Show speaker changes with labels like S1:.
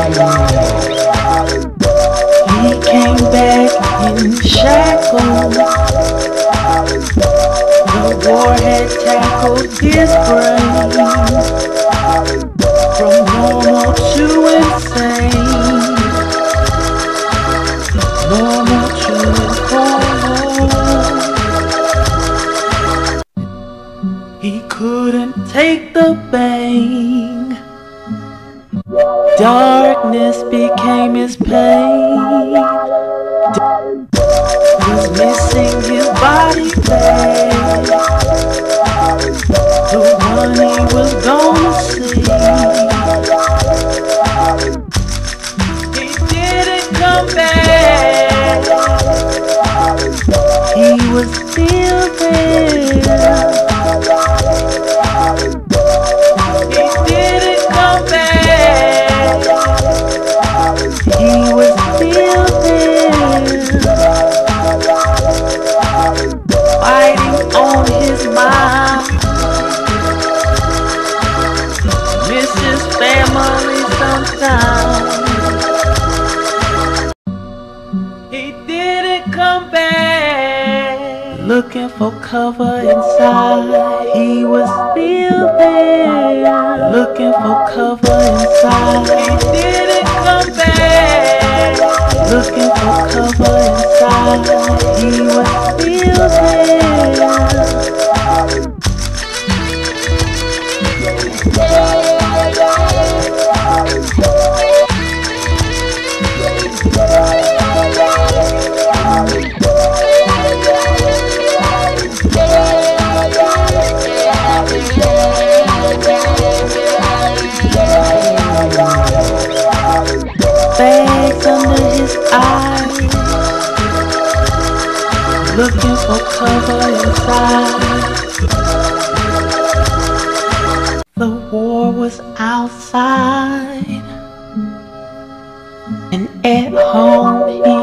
S1: He came back in shackles. The tackled his from normal to insane. Normal to. He couldn't take the bang. Darkness became his pain. Was missing his body bag. The one he was gonna see. He didn't come back. He was still there. Sometimes. He didn't come back. Looking for cover inside. He was still there. Looking for cover inside. His eyes. Looking for cover inside. The war was outside and at home.